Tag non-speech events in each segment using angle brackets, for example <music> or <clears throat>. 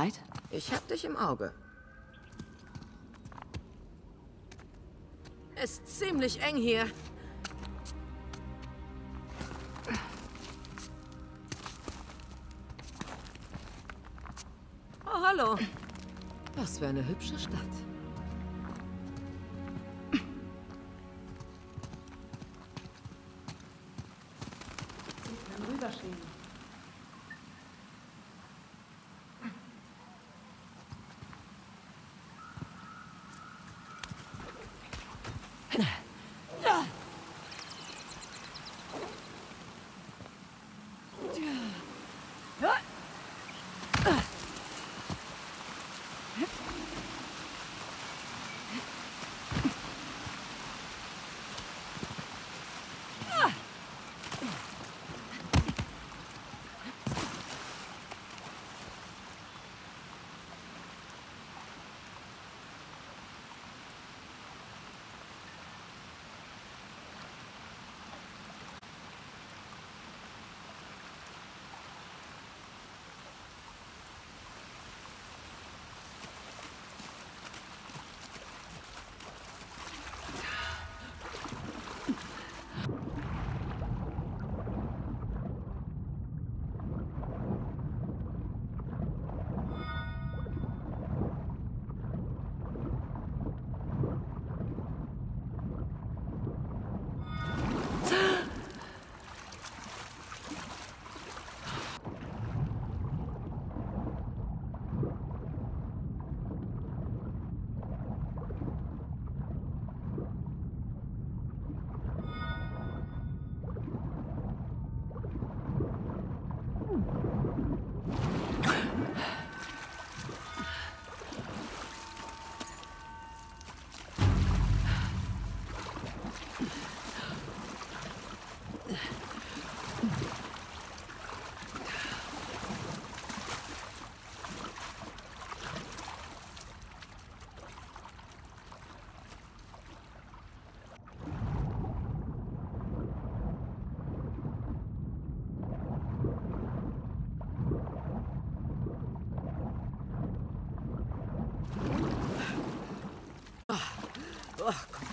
bereit? Ich hab dich im Auge. Ist ziemlich eng hier. Oh, hallo. Was für eine hübsche Stadt.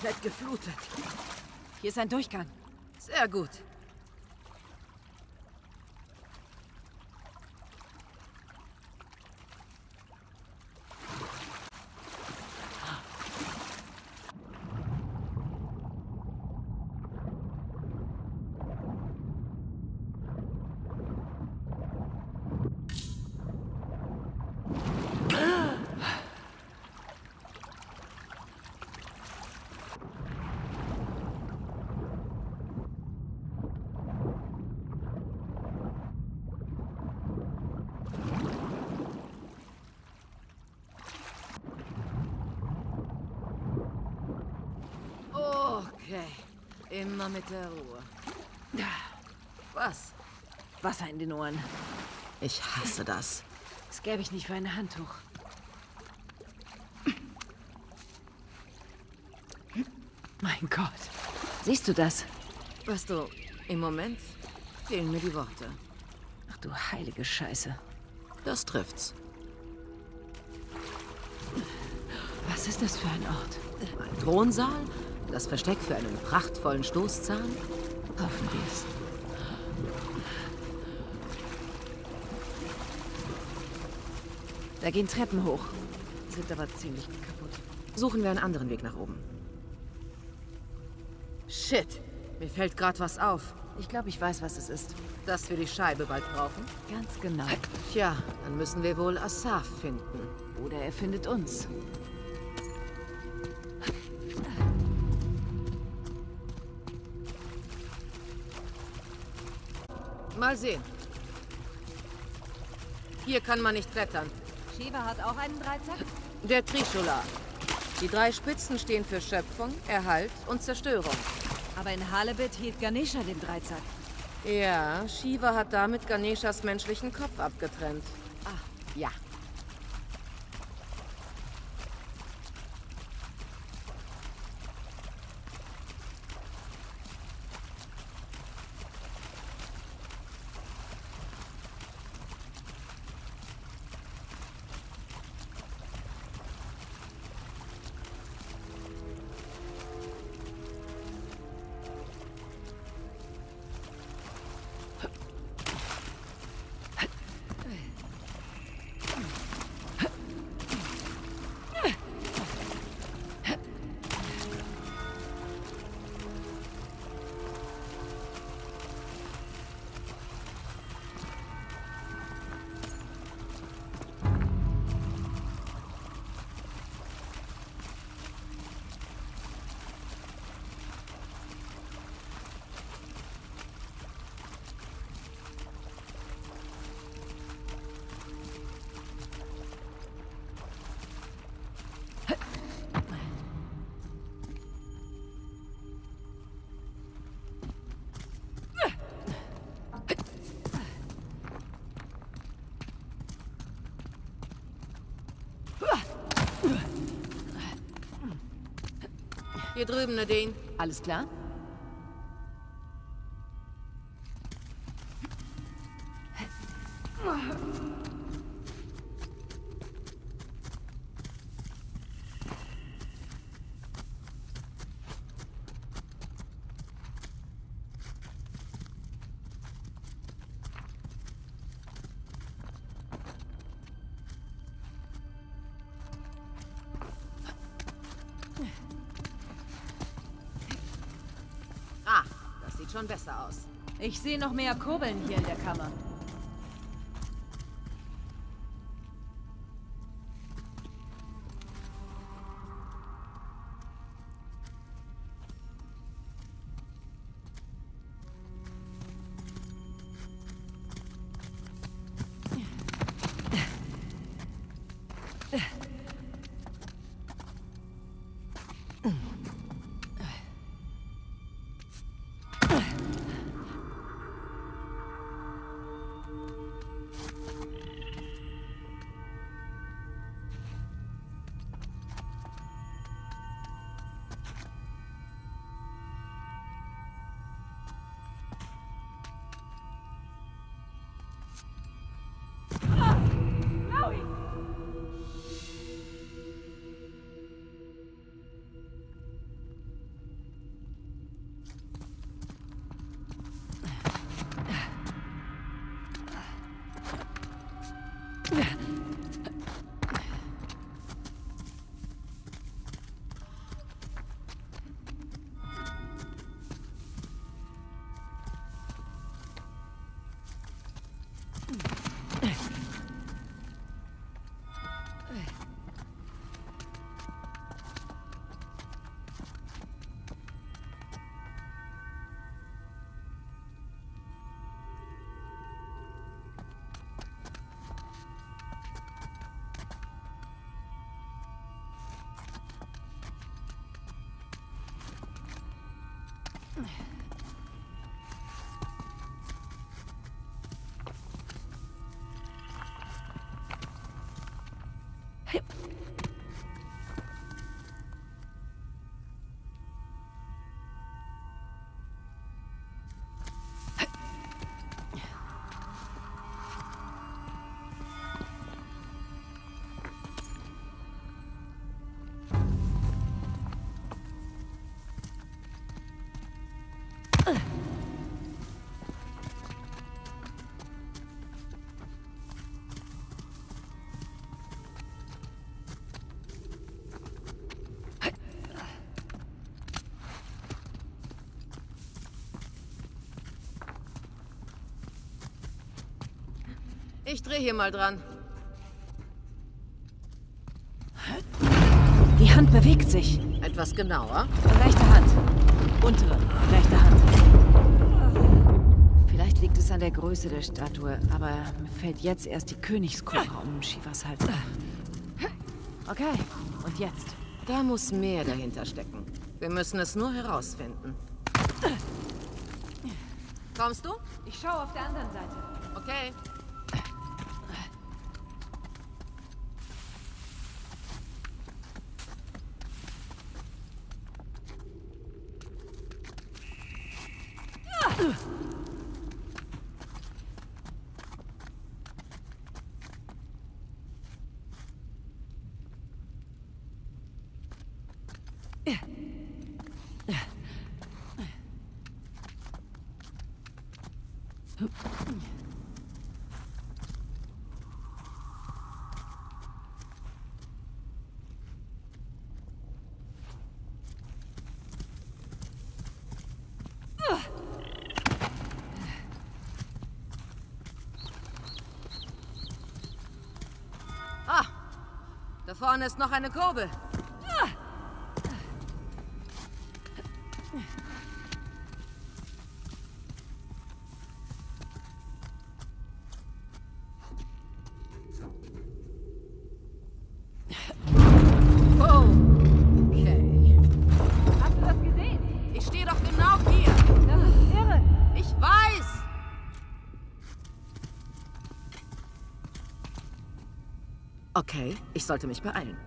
Komplett geflutet. Hier ist ein Durchgang. Sehr gut. Okay. Immer mit der Ruhe. Was? Wasser in den Ohren. Ich hasse das. Das gäbe ich nicht für ein Handtuch. Mein Gott. Siehst du das? Weißt du, im Moment fehlen mir die Worte. Ach du heilige Scheiße. Das trifft's. Was ist das für ein Ort? Ein Thronsaal? Das Versteck für einen prachtvollen Stoßzahn? Hoffen wir es. Da gehen Treppen hoch. Sind aber ziemlich kaputt. Suchen wir einen anderen Weg nach oben. Shit, mir fällt gerade was auf. Ich glaube, ich weiß, was es ist. Dass wir die Scheibe bald brauchen? Ganz genau. Tja, dann müssen wir wohl Asaf finden. Oder er findet uns. Mal sehen. Hier kann man nicht klettern. Shiva hat auch einen Dreizack? Der Trishula. Die drei Spitzen stehen für Schöpfung, Erhalt und Zerstörung. Aber in Halebit hielt Ganesha den Dreizack. Ja, Shiva hat damit Ganeshas menschlichen Kopf abgetrennt. Ah, ja. Hier drüben, Nadine. Alles klar? Besser aus. Ich sehe noch mehr Kurbeln hier in der Kammer. Hey. Ich drehe hier mal dran. Die Hand bewegt sich. Etwas genauer. Rechte Hand. Untere, rechte Hand. Vielleicht liegt es an der Größe der Statue, aber mir fällt jetzt erst die Königskobra um Shivas Hals auf. Okay, und jetzt? Da muss mehr dahinter stecken. Wir müssen es nur herausfinden. Kommst du? Ich schaue auf der anderen Seite. Okay. Ah, da vorne ist noch eine Kurbel. Sollte mich beeilen.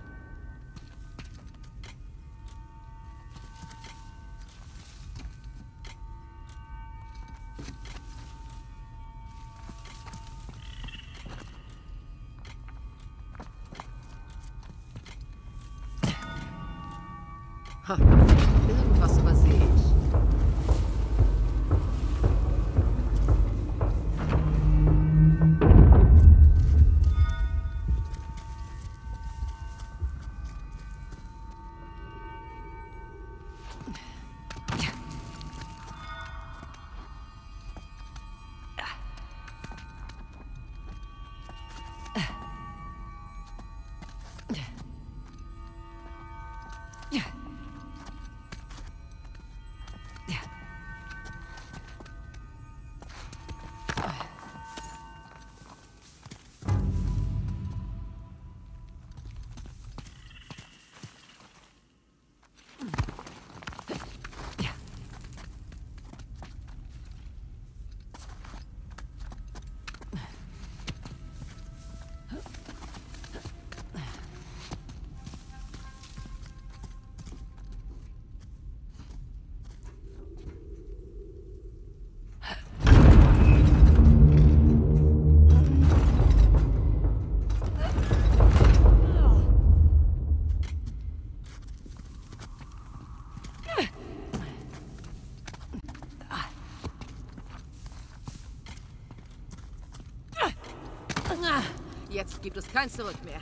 gibt es kein Zurück mehr.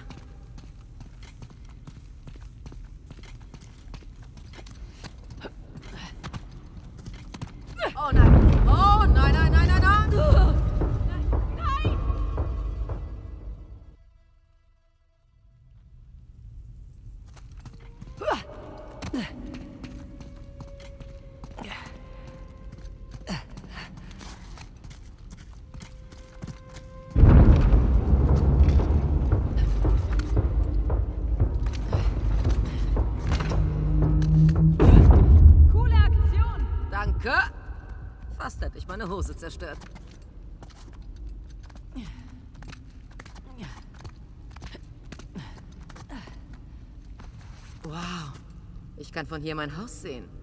meine Hose zerstört. Wow, ich kann von hier mein Haus sehen.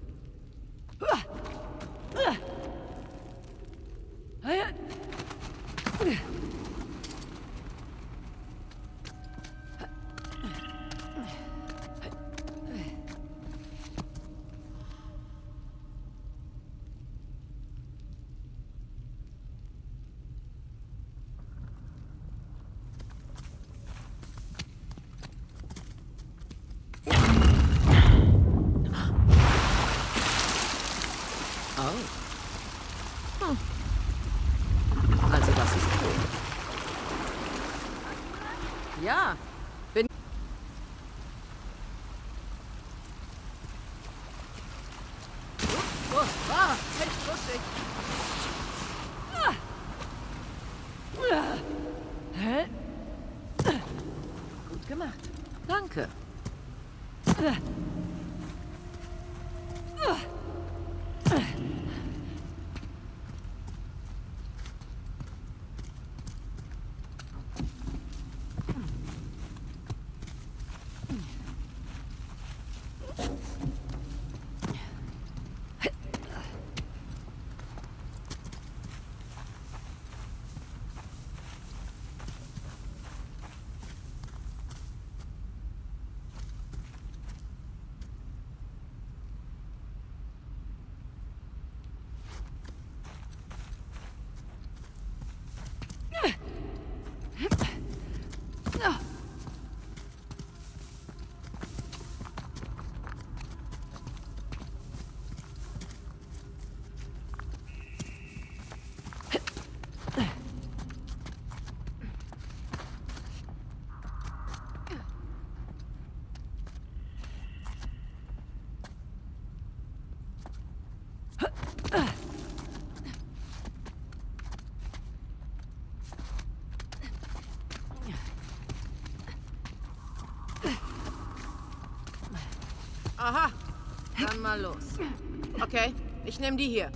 Ugh. Aha, dann mal los. Okay, ich nehme die hier.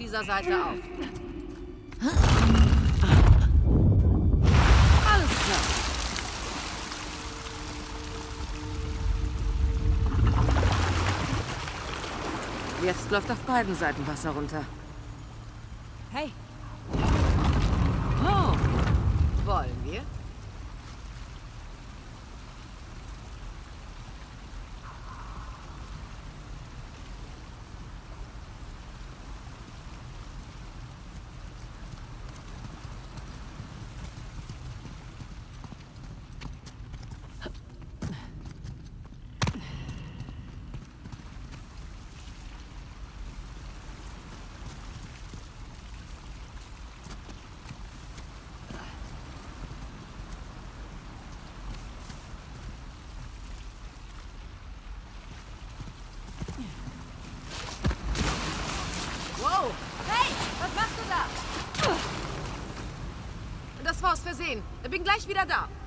Dieser Seite auf. Alles klar. Jetzt läuft auf beiden Seiten Wasser runter. Hey, Oh. Wollen wir? Wow, hey, was machst du da? das war aus Versehen. Ich bin gleich wieder da.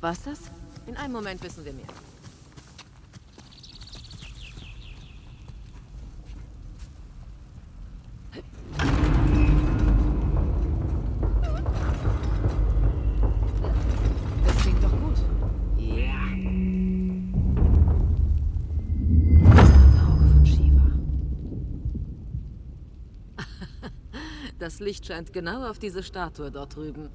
Was das? In einem Moment wissen wir mehr. Das klingt doch gut. Ja. Das Auge von Shiva. <laughs> Das Licht scheint genau auf diese Statue dort drüben.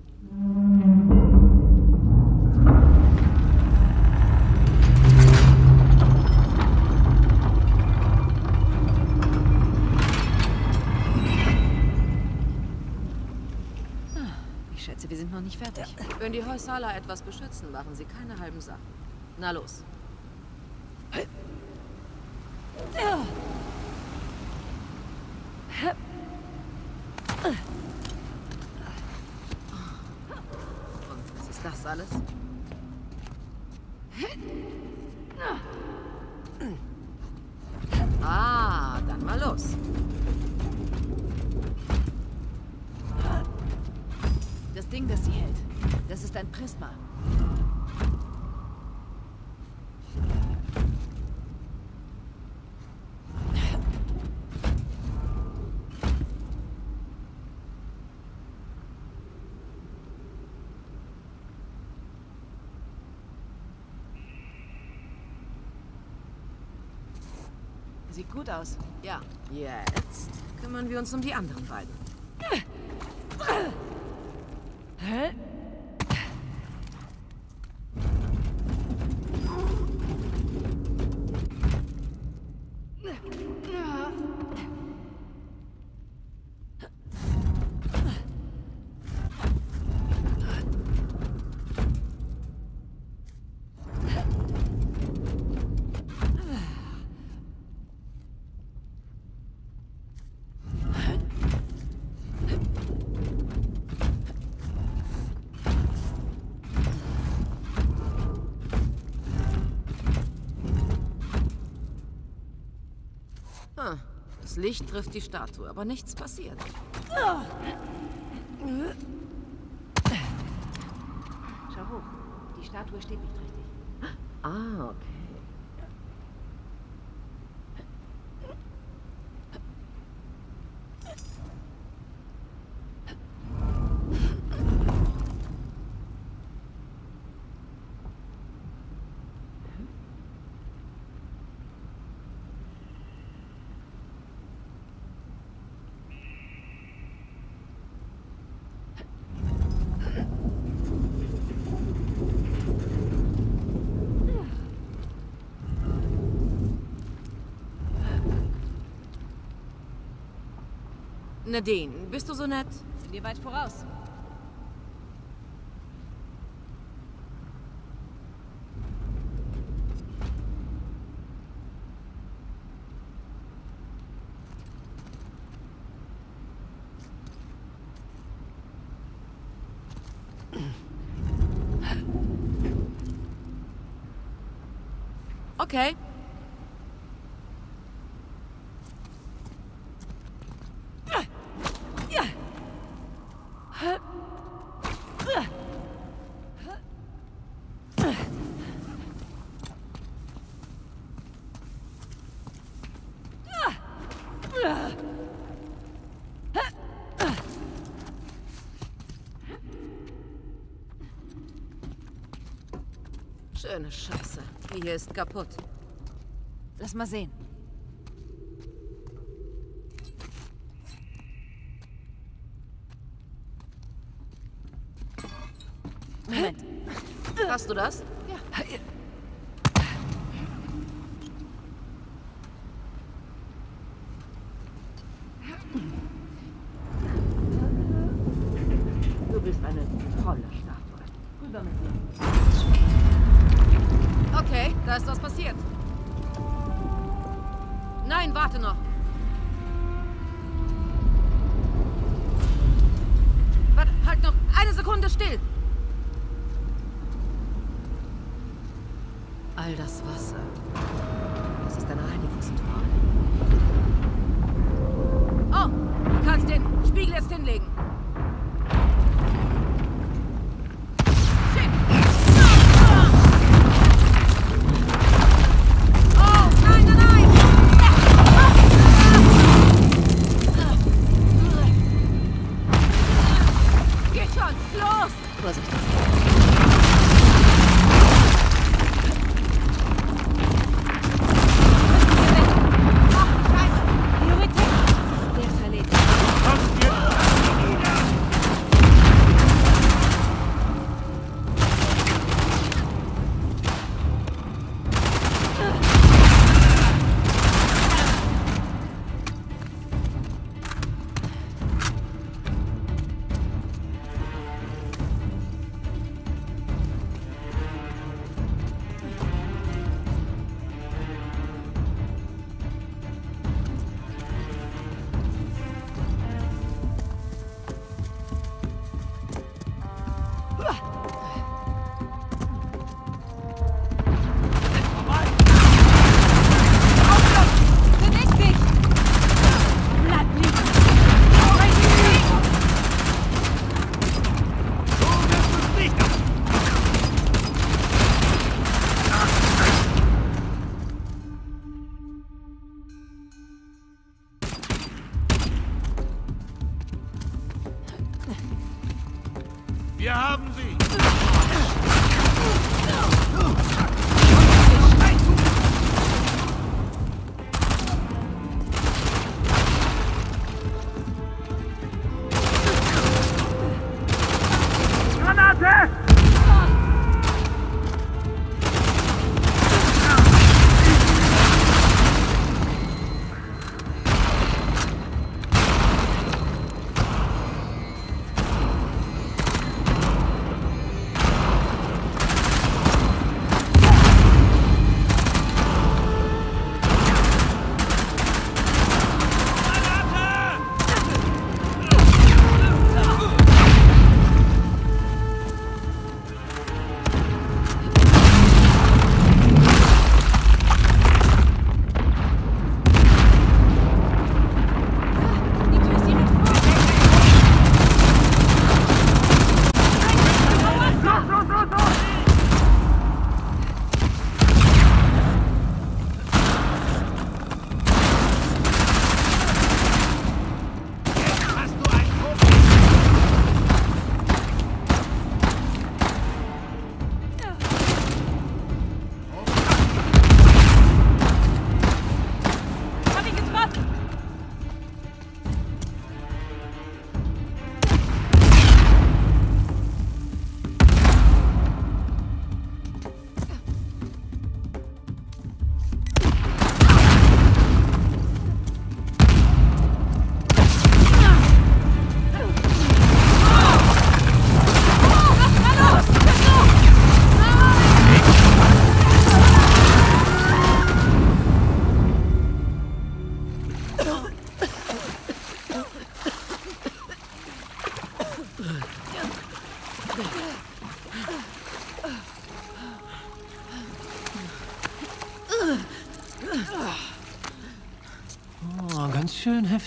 Fertig. Wenn die Heusala etwas beschützen, machen sie keine halben Sachen. Na los. Sieht gut aus. Ja, jetzt kümmern wir uns um die anderen beiden. Hä? Licht trifft die Statue, aber nichts passiert. Schau hoch. Die Statue steht nicht richtig. Ah, Nadine, bist du so nett? Sind wir weit voraus? Okay. Schöne Scheiße. Die hier ist kaputt. Lass mal sehen. Moment. Hast du das? Still. All das Wasser. Das ist ein Reinigungsritual. Oh, du kannst den Spiegel jetzt hinlegen.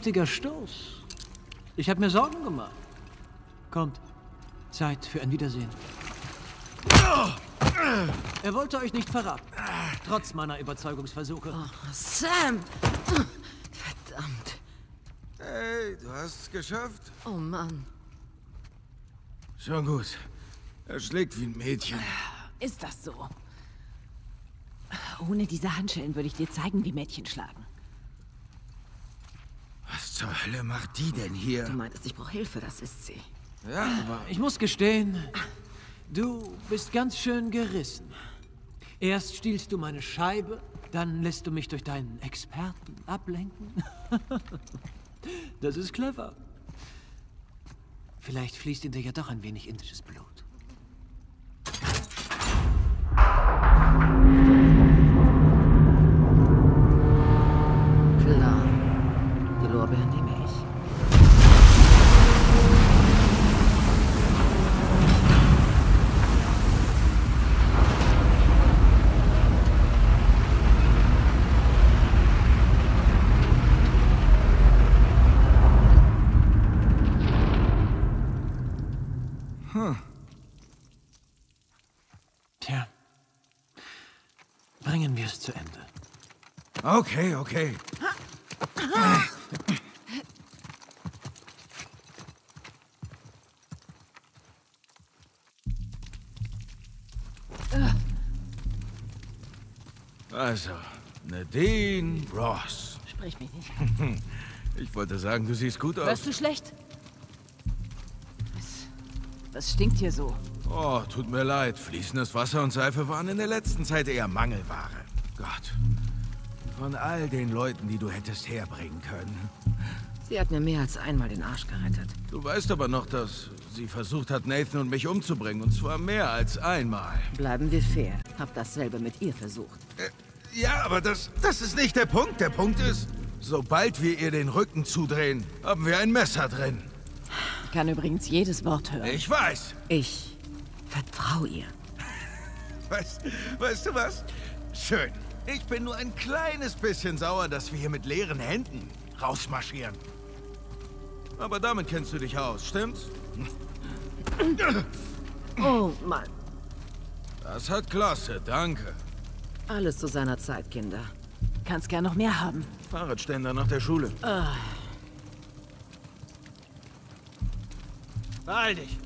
Heftiger Stoß. Ich habe mir Sorgen gemacht. Kommt, Zeit für ein Wiedersehen. Er wollte euch nicht verraten, trotz meiner Überzeugungsversuche. Oh, Sam! Verdammt. Hey, du hast es geschafft? Oh Mann. Schon gut. Er schlägt wie ein Mädchen. Ist das so? Ohne diese Handschellen würde ich dir zeigen, wie Mädchen schlagen. Was zur Hölle macht die denn Du hier? meintest, ich brauche Hilfe, das ist sie. Ja, aber Ich muss gestehen, du bist ganz schön gerissen. Erst stiehlst du meine Scheibe, dann lässt du mich durch deinen Experten ablenken. <laughs> das ist clever. Vielleicht fließt in dir ja doch ein wenig indisches Blut. Okay, okay. Also, Nadine Ross. Sprich mich nicht an. <laughs> Ich wollte sagen, du siehst gut aus. Hörst du schlecht? Was, was stinkt hier so? Oh, tut mir leid. Fließendes Wasser und Seife waren in der letzten Zeit eher Mangelware. Von all den Leuten, die du hättest herbringen können. Sie hat mir mehr als einmal den Arsch gerettet. Du weißt aber noch, dass sie versucht hat, Nathan und mich umzubringen. Und zwar mehr als einmal. Bleiben wir fair. Hab dasselbe mit ihr versucht. Äh, ja, aber das, das ist nicht der Punkt. Der Punkt ist, sobald wir ihr den Rücken zudrehen, haben wir ein Messer drin. Ich kann übrigens jedes Wort hören. Ich weiß. Ich vertraue ihr. <laughs> Weißt, weißt du was? Schön. Ich bin nur ein kleines bisschen sauer, dass wir hier mit leeren Händen rausmarschieren. Aber damit kennst du dich aus, stimmt's? Oh Mann. Das hat klasse, danke. Alles zu seiner Zeit, Kinder. Kannst gern noch mehr haben. Fahrradständer nach der Schule. Beeil dich!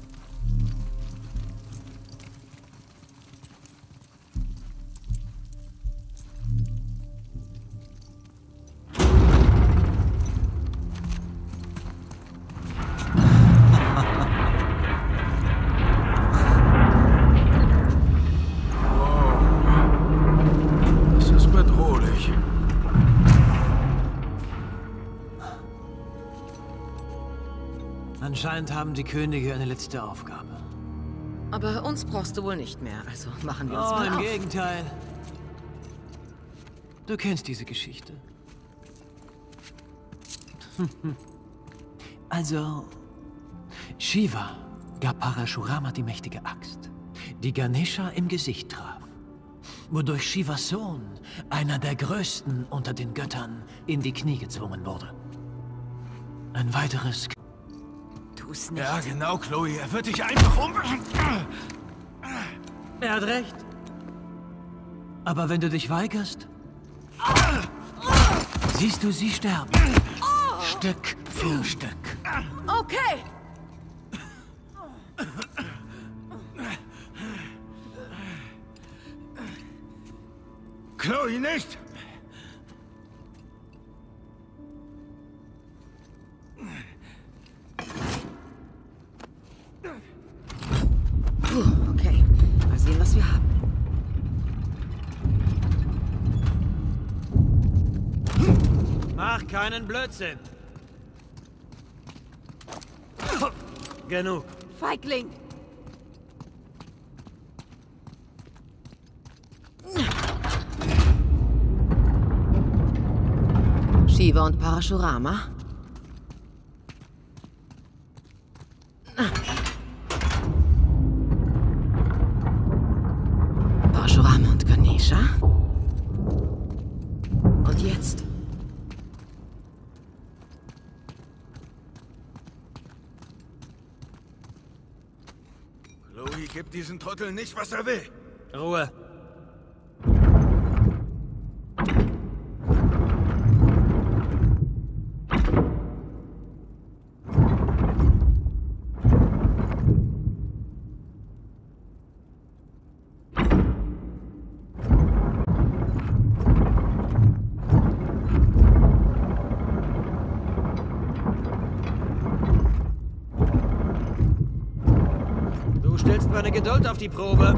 Anscheinend haben die Könige eine letzte Aufgabe. Aber uns brauchst du wohl nicht mehr, also machen wir uns Oh, mal im auf. Gegenteil. Du kennst diese Geschichte. <laughs> also, Shiva gab Parashurama die mächtige Axt, die Ganesha im Gesicht traf, wodurch Shivas Sohn, einer der größten unter den Göttern, in die Knie gezwungen wurde. Ein weiteres Tu's nicht. Ja, genau, Chloe. Er wird dich einfach umbringen. Er hat recht. Aber wenn du dich weigerst, siehst du sie sterben. Stück für Stück. Okay. Chloe, nicht! Mach keinen Blödsinn. Genug. Feigling. Shiva und. Parashurama und Ganesha. Und jetzt Irgendwie gibt diesen Trottel nicht, was er will. Ruhe. Meine Geduld auf die Probe.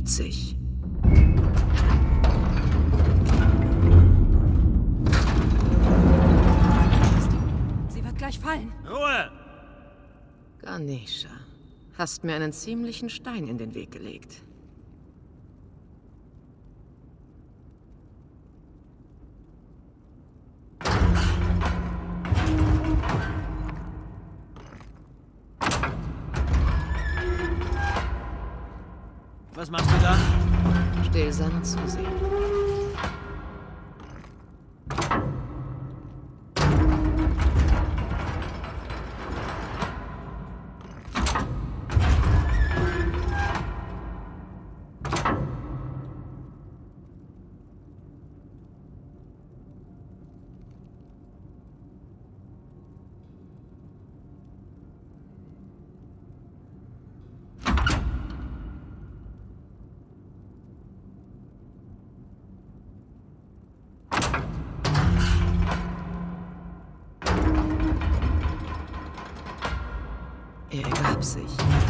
Ergibt sich. Sie wird gleich fallen. Ruhe! Ganesha, hast mir einen ziemlichen Stein in den Weg gelegt. Still sein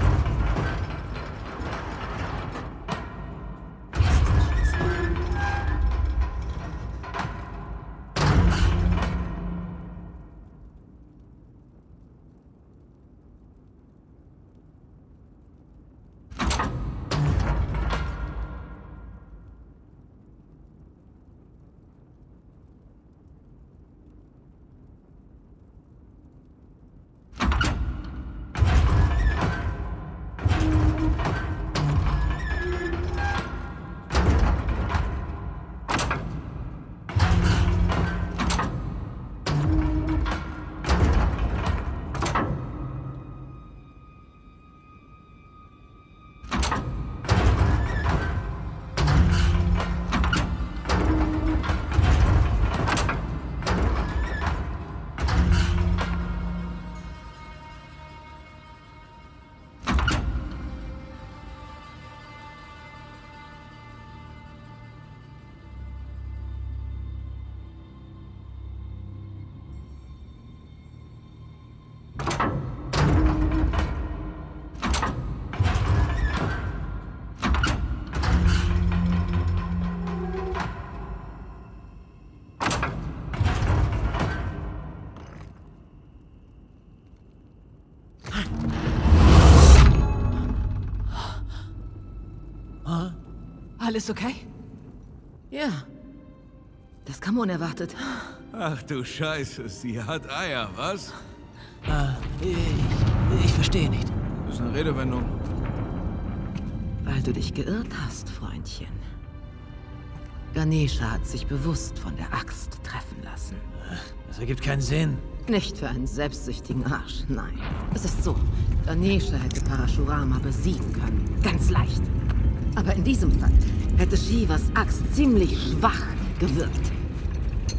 Alles okay? Ja. Das kam unerwartet. Ach du Scheiße, sie hat Eier, was? Ah, ich, ich verstehe nicht. Das ist eine Redewendung. Weil du dich geirrt hast, Freundchen. Ganesha hat sich bewusst von der Axt treffen lassen. Das ergibt keinen Sinn. Nicht für einen selbstsüchtigen Arsch, nein. Es ist so, Ganesha hätte Parashurama besiegen können. Ganz leicht. Aber in diesem Fall hätte Shivas Axt ziemlich schwach gewirkt.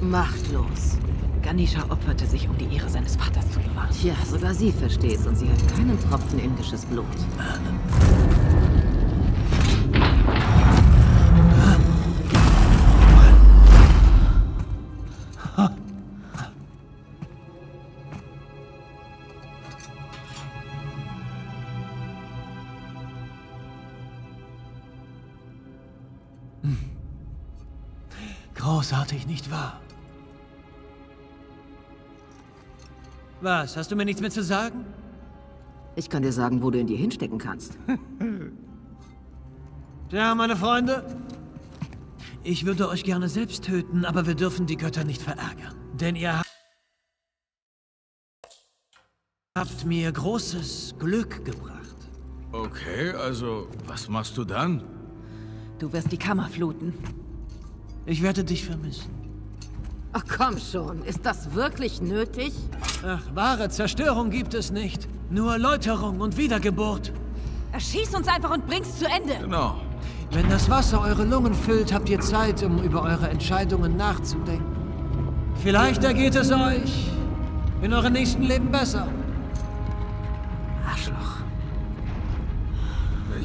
Machtlos. Ganesha opferte sich, um die Ehre seines Vaters zu bewahren. Tja, sogar sie versteht's und sie hat keinen Tropfen indisches Blut. Großartig, nicht wahr? Was, hast du mir nichts mehr zu sagen? Ich kann dir sagen, wo du ihn dir hinstecken kannst. <laughs> Tja, meine Freunde. Ich würde euch gerne selbst töten, aber wir dürfen die Götter nicht verärgern. Denn ihr habt mir großes Glück gebracht. Okay, also, was machst du dann? Du wirst die Kammer fluten. Ich werde dich vermissen. Ach komm schon, ist das wirklich nötig? Ach, wahre Zerstörung gibt es nicht. Nur Läuterung und Wiedergeburt. Erschieß uns einfach und bring's zu Ende. Genau. Wenn das Wasser eure Lungen füllt, habt ihr Zeit, um über eure Entscheidungen nachzudenken. Vielleicht ergeht es euch in eurem nächsten Leben besser.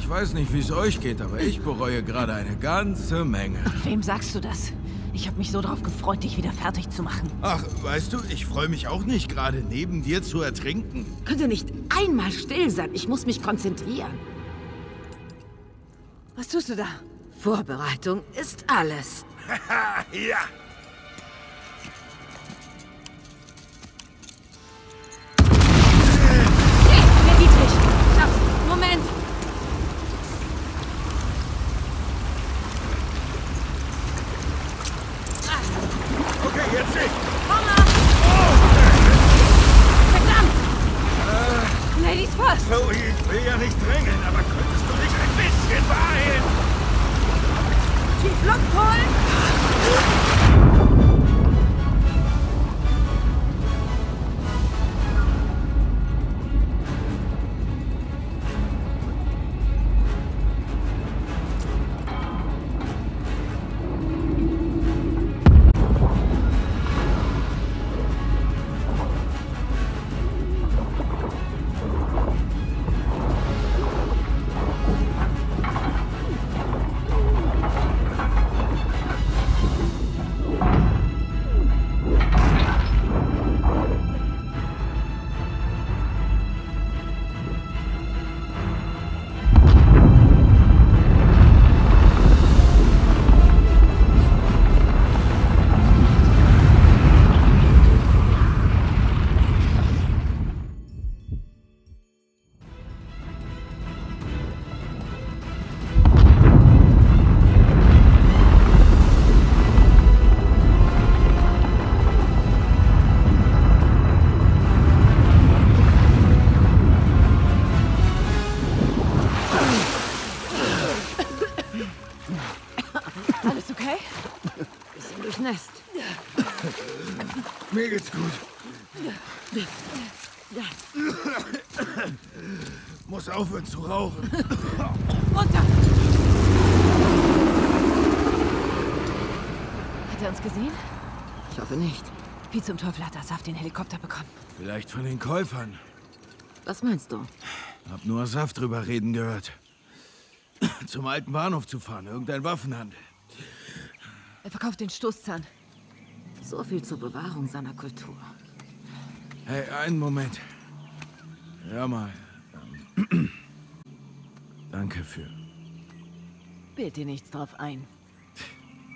Ich weiß nicht, wie es euch geht, aber ich bereue gerade eine ganze Menge. Wem sagst du das? Ich habe mich so darauf gefreut, dich wieder fertig zu machen. Ach, weißt du, ich freue mich auch nicht, gerade neben dir zu ertrinken. Könnt ihr nicht einmal still sein? Ich muss mich konzentrieren. Was tust du da? Vorbereitung ist alles. <laughs> Ja. Jetzt ich. Verdammt! Ladies first! So, ich will ja nicht drängeln, aber könntest du dich ein bisschen beeilen? Tief Luft holen! <coughs> Muss aufhören zu rauchen. Runter! Hat er uns gesehen? Ich hoffe nicht. Wie zum Teufel hat Asaf den Helikopter bekommen? Vielleicht von den Käufern. Was meinst du? Hab nur Asaf drüber reden gehört. <coughs> Zum alten Bahnhof zu fahren, irgendein Waffenhandel. Er verkauft den Stoßzahn. So viel zur Bewahrung seiner Kultur. Hey, einen Moment. Hör mal. <clears throat> Danke für. Bild dir nichts drauf ein.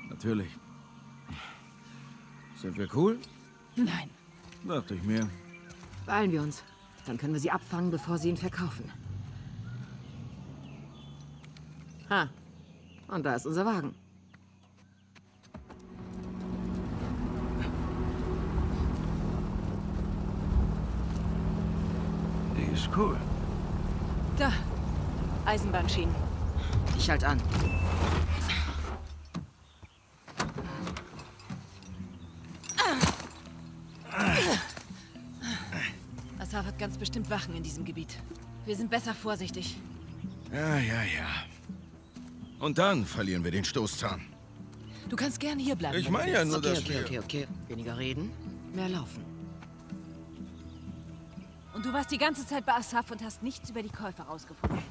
Natürlich. Sind wir cool? Nein. Dachte ich mir. Beeilen wir uns. Dann können wir sie abfangen, bevor sie ihn verkaufen. Ha. Und da ist unser Wagen. Ist cool. Da. Eisenbahnschienen. Ich halt an. Asaf hat ganz bestimmt Wachen in diesem Gebiet. Wir sind besser vorsichtig. Ja, ja, ja. Und dann verlieren wir den Stoßzahn. Du kannst gern hier bleiben. Ich meine ja nur, Okay, dass okay, wir... okay, okay. Weniger reden, mehr laufen. Und du warst die ganze Zeit bei Asaf und hast nichts über die Käufer rausgefunden.